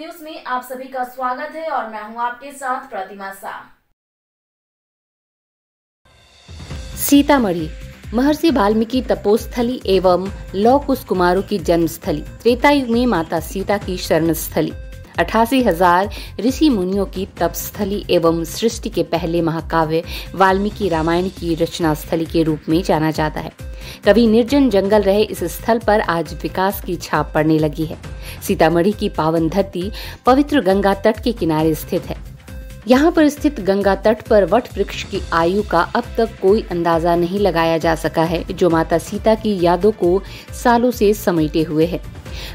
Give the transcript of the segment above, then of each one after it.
News में आप सभी का स्वागत है और मैं हूँ आपके साथ प्रतिमा शाह सीतामढ़ी, महर्षि वाल्मीकि तपोस्थली एवं लौ कुश कुमारों की जन्मस्थली त्रेता युग में माता सीता की शरण स्थली अठासी हज़ार ऋषि मुनियों की तपस्थली एवं सृष्टि के पहले महाकाव्य वाल्मीकि रामायण की रचना स्थली के रूप में जाना जाता है। कभी निर्जन जंगल रहे इस स्थल पर आज विकास की छाप पड़ने लगी है। सीतामढ़ी की पावन धरती पवित्र गंगा तट के किनारे स्थित है। यहाँ पर स्थित गंगा तट पर वट वृक्ष की आयु का अब तक कोई अंदाज़ा नहीं लगाया जा सका है, जो माता सीता की यादों को सालों से समेटे हुए है।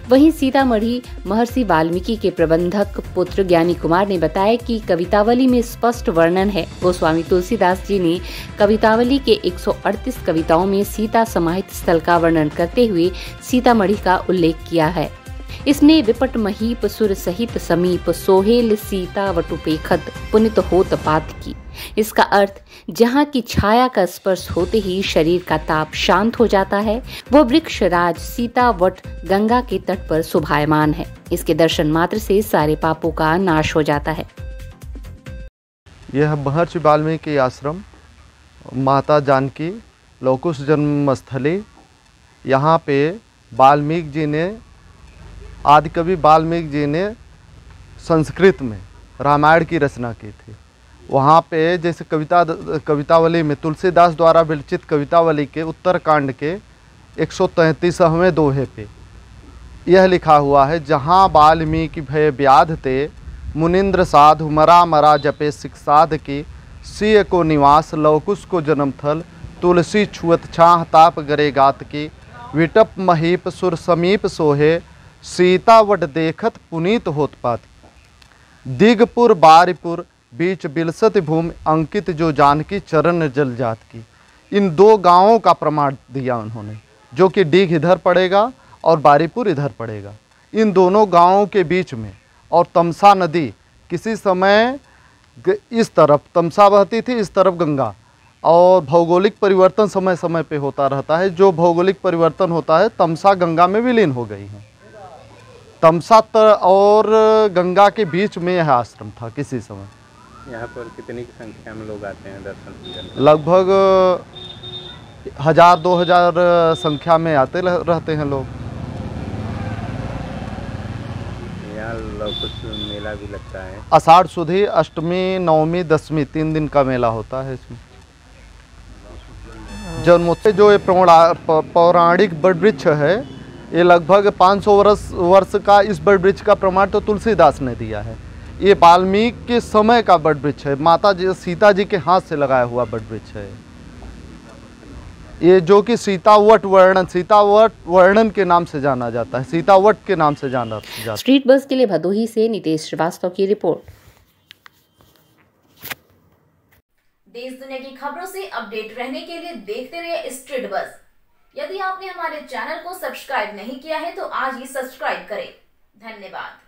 वहीं सीतामढ़ी महर्षि वाल्मीकि के प्रबंधक पुत्र ज्ञानी कुमार ने बताया कि कवितावली में स्पष्ट वर्णन है। गोस्वामी तुलसीदास जी ने कवितावली के 138 कविताओं में सीता समाहित स्थल का वर्णन करते हुए सीतामढ़ी का उल्लेख किया है। इसमें विपट महीप, सुर सहित समीप, सोहेल सीता वटुपेखत पुनित होत पात की। इसका अर्थ, जहाँ की छाया का स्पर्श होते ही शरीर का ताप शांत हो जाता है, वो वृक्ष राज सीता वट गंगा के तट पर शोभायमान है। इसके दर्शन मात्र से सारे पापों का नाश हो जाता है। यह महर्षि वाल्मीकि आश्रम, माता जानकी, लोकुश जन्म स्थली यहाँ पे वाल्मीकि जी ने आदि कवि वाल्मीकि जी ने संस्कृत में रामायण की रचना की थी। वहाँ पे जैसे कविता कवितावली में तुलसीदास द्वारा विरचित कवितावली के उत्तरकांड के एक सौ दोहे पे यह लिखा हुआ है, जहाँ वाल्मीकि भय व्याध ते, मुनिंद्र साधु मरा मरा जपे शिक्षाध की, सीय को निवास लवकुश को जन्म थल, तुलसी छुअत छाह ताप गरे गात की, विटप महीप सुर समीप सोहे सीतावट देखत पुनीत होतपात दिगपुर, बारीपुर, बीच बिलसत भूमि अंकित जो जानकी चरण जल जात की इन दो गाँवों का प्रमाण दिया उन्होंने, जो कि डीग इधर पड़ेगा और बारीपुर इधर पड़ेगा। इन दोनों गाँवों के बीच में, और तमसा नदी किसी समय इस तरफ़, तमसा बहती थी, इस तरफ़ गंगा। और भौगोलिक परिवर्तन समय समय पे होता रहता है। जो भौगोलिक परिवर्तन होता है, तमसा गंगा में विलीन हो गई है। तमसा और गंगा के बीच में यह आश्रम था किसी समय। यहाँ पर कितनी संख्या में लोग आते हैं दर्शन लगभग हज़ार दो हज़ार संख्या में आते रहते हैं लोग। कुछ मेला भी लगता है। आषाढ़ सुधी अष्टमी नवमी दसवीं तीन दिन का मेला होता है इसमें। जन्मोत्सव जो ये पौराणिक बड़ वृक्ष है ये लगभग 500 वर्ष वर्ष का इस बड़ वृक्ष का प्रमाण तो तुलसीदास ने दिया है। ये वाल्मीकि के समय का बट वृक्ष है। माता जी सीता जी के हाथ से लगाया हुआ बट वृक्ष है। ये जो कि सीतावट वर्णन सीतावट वर्णन के नाम से जाना जाता है। सीतावट के नाम से जाना जाता है। स्ट्रीट बस के लिए भदोही से नितेश श्रीवास्तव की रिपोर्ट। देश दुनिया की खबरों से अपडेट रहने के लिए देखते रहिए स्ट्रीट बस। यदि आपने हमारे चैनल को सब्सक्राइब नहीं किया है तो आज ही सब्सक्राइब करें। धन्यवाद।